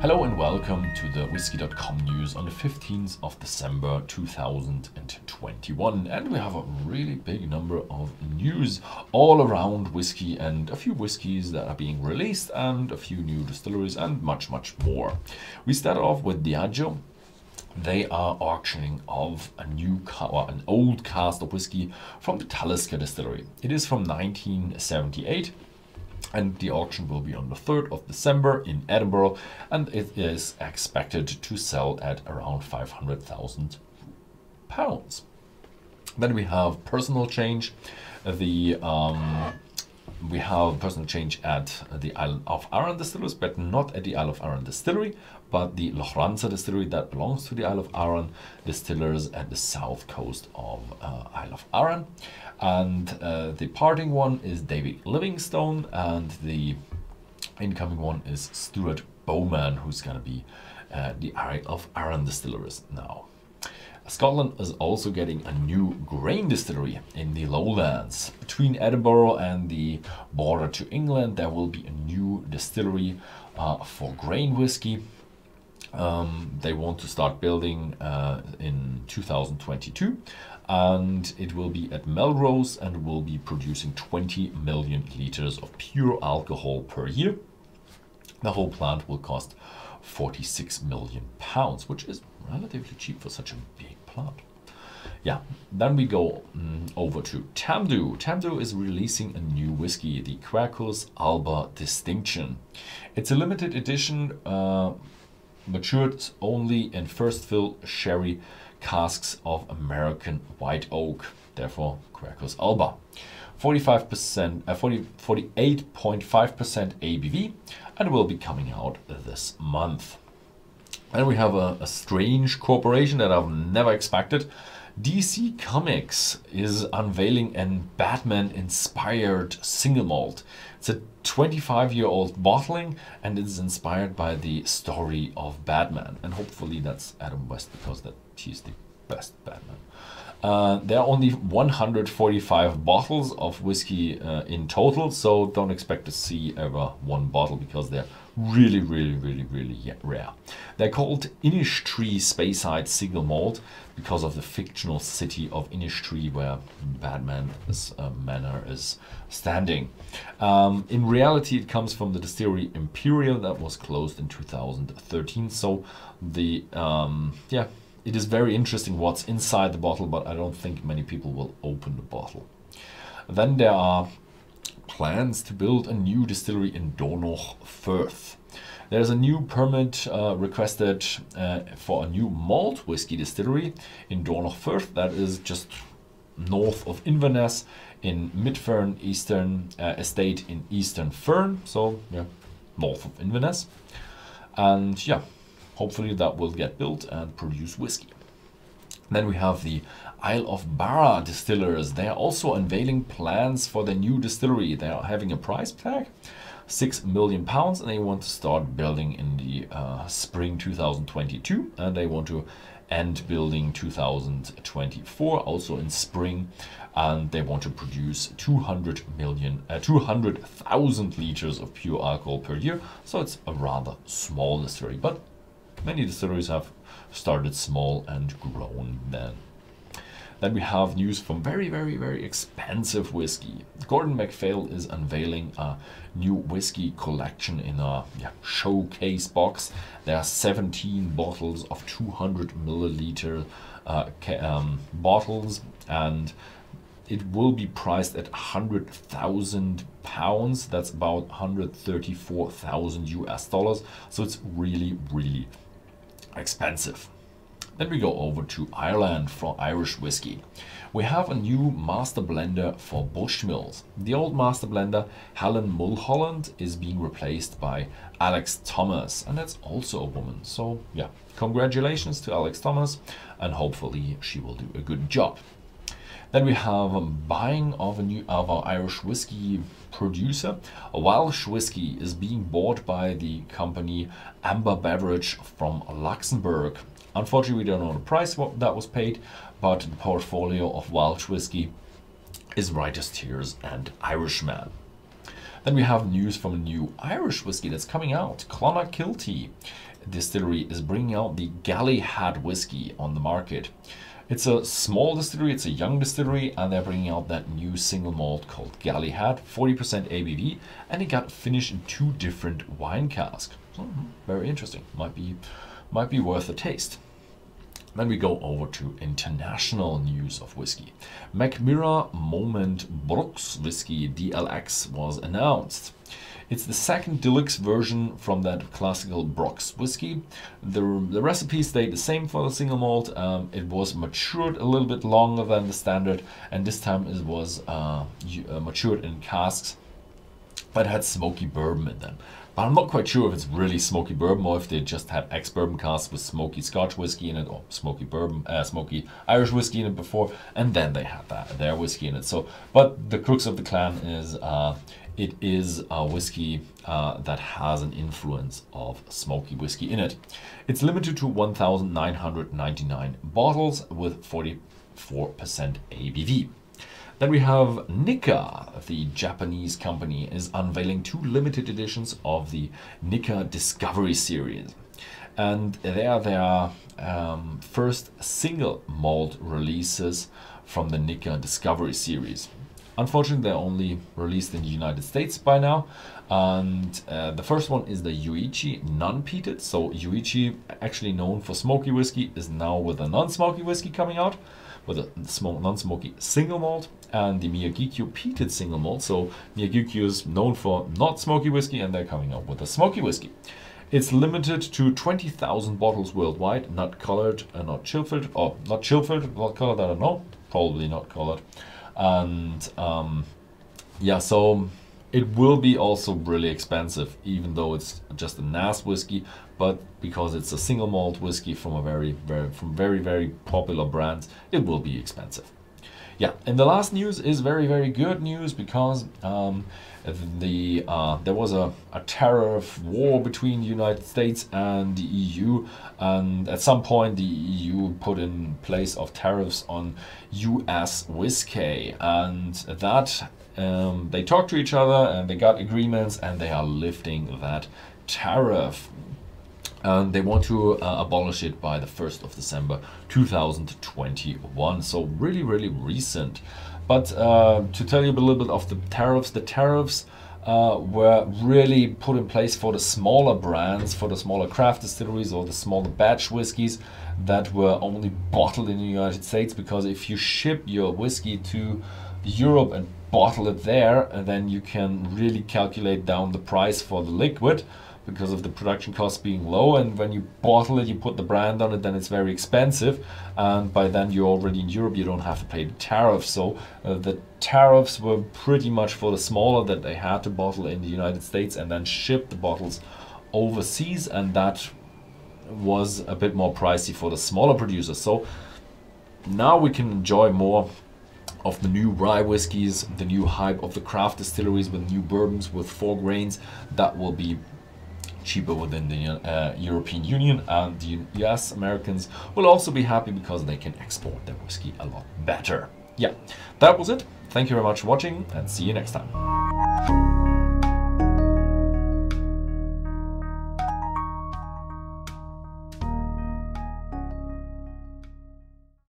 Hello and welcome to the whisky.com news on the 15th of December 2021. And we have a really big number of news all around whiskey and a few whiskies that are being released and a few new distilleries and much, much more. We start off with Diageo. They are auctioning off a new or an old cask of whiskey from the Talisker distillery. It is from 1978 and the auction will be on the 3rd of December in Edinburgh and it is expected to sell at around 500,000 pounds. Then we have personal change. The um, we have personal change at the Isle of Arran distilleries, but not at the Isle of Arran distillery, but the Lochranza distillery that belongs to the Isle of Arran distillers at the south coast of uh, Isle of Arran. And uh, the parting one is David Livingstone, and the incoming one is Stewart Bowman, who's going to be uh, the Isle of Arran distillers now. Scotland is also getting a new grain distillery in the lowlands. Between Edinburgh and the border to England, there will be a new distillery uh, for grain whiskey. Um, they want to start building uh, in 2022 and it will be at Melrose and will be producing 20 million liters of pure alcohol per year. The whole plant will cost 46 million pounds, which is relatively cheap for such a big plant. Yeah, then we go um, over to Tamdhu. Tamdhu is releasing a new whiskey, the Quercus Alba Distinction. It's a limited edition, uh, matured only in first fill sherry casks of American white oak, therefore Quercus Alba. 45%, uh, 40, 48.5% ABV and will be coming out this month. And we have a, a strange corporation that I've never expected. DC Comics is unveiling a Batman inspired single malt. It's a 25 year old bottling and it is inspired by the story of Batman. And hopefully that's Adam West because that he's the best Batman. Uh, there are only 145 bottles of whiskey uh, in total, so don't expect to see ever one bottle because they're really, really, really, really rare. They're called Innistree Speyside Single Malt because of the fictional city of Innistree where Batman's uh, manor is standing. Um, in reality, it comes from the distillery Imperial that was closed in 2013. So the um, yeah it is very interesting what's inside the bottle, but I don't think many people will open the bottle. Then there are plans to build a new distillery in Dornoch Firth. There's a new permit uh, requested uh, for a new malt whiskey distillery in Dornoch Firth that is just north of Inverness in Mid Fearn Eastern uh, Estate in Eastern Fearn, so yeah, north of Inverness. And yeah, Hopefully that will get built and produce whiskey. Then we have the Isle of Barra distillers. They are also unveiling plans for their new distillery. They are having a price tag, six million pounds, and they want to start building in the uh, spring 2022, and they want to end building 2024, also in spring, and they want to produce 200 million, uh, 200,000 liters of pure alcohol per year. So it's a rather small distillery, but Many distilleries have started small and grown then. Then we have news from very, very, very expensive whiskey. Gordon MacPhail is unveiling a new whiskey collection in a yeah, showcase box. There are 17 bottles of 200 milliliter uh, um, bottles and it will be priced at 100,000 pounds. That's about 134,000 US dollars. So it's really, really expensive. Then we go over to Ireland for Irish whiskey. We have a new master blender for Bushmills. The old master blender, Helen Mulholland, is being replaced by Alex Thomas, and that's also a woman. So yeah, congratulations to Alex Thomas, and hopefully she will do a good job. Then we have buying of a new of our Irish whiskey producer. Walsh whiskey is being bought by the company Amber Beverage from Luxembourg. Unfortunately, we don't know the price what that was paid, but the portfolio of Walsh whiskey is Writer's Tears and Irishman. Then we have news from a new Irish whiskey that's coming out. Clonakilty distillery is bringing out the Galley Head whiskey on the market. It's a small distillery, it's a young distillery, and they're bringing out that new single malt called Galley Head, 40% ABV, and it got finished in two different wine casks. So, very interesting. Might be, might be worth a taste. Then we go over to international news of whiskey. Mackmyra Moment Brukswhisky DLX was announced. It's the second deluxe version from that classical Brukswhisky. The, the recipe stayed the same for the single malt. Um, it was matured a little bit longer than the standard, and this time it was uh, uh matured in casks but had smoky bourbon in them. But I'm not quite sure if it's really smoky bourbon or if they just had ex-bourbon casks with smoky Scotch whiskey in it or smoky bourbon, uh, smoky Irish whiskey in it before, and then they had that their whiskey in it. So, but the crux of the clan is uh, it is a whiskey uh, that has an influence of smoky whiskey in it. It's limited to 1,999 bottles with 44% ABV. Then we have Nikka, the Japanese company, is unveiling two limited editions of the Nikka Discovery series. And they are their um, first single malt releases from the Nikka Discovery series. Unfortunately, they're only released in the United States by now. And uh, the first one is the Yoichi non-peated. So Yoichi, actually known for smoky whiskey, is now with a non-smoky whiskey coming out with a non-smoky single malt and the Miyagikyo peated single malt. So Miyagikyo is known for not smoky whiskey and they're coming out with a smoky whiskey. It's limited to 20,000 bottles worldwide, not colored and not chill filtered, or not chill filtered, not colored, I don't know, probably not colored. And um, yeah, so it will be also really expensive, even though it's just a NAS whiskey, but because it's a single malt whiskey from a very, very, from very, very popular brand it will be expensive. Yeah, and the last news is very, very good news because um, the uh, there was a, a tariff war between the United States and the EU, and at some point the EU put in place of tariffs on U.S. whiskey, and that um, they talked to each other and they got agreements, and they are lifting that tariff and they want to uh, abolish it by the 1st of December 2021. So really, really recent. But uh, to tell you a little bit of the tariffs, the tariffs uh, were really put in place for the smaller brands, for the smaller craft distilleries or the smaller batch whiskies that were only bottled in the United States. Because if you ship your whiskey to Europe and bottle it there, then you can really calculate down the price for the liquid because of the production costs being low and when you bottle it you put the brand on it then it's very expensive and by then you're already in Europe you don't have to pay the tariff so uh, the tariffs were pretty much for the smaller that they had to bottle in the United States and then ship the bottles overseas and that was a bit more pricey for the smaller producers. So now we can enjoy more of the new rye whiskies, the new hype of the craft distilleries with new bourbons with four grains that will be cheaper within the uh, European Union and the US Americans will also be happy because they can export their whiskey a lot better. Yeah, that was it. Thank you very much for watching and see you next time.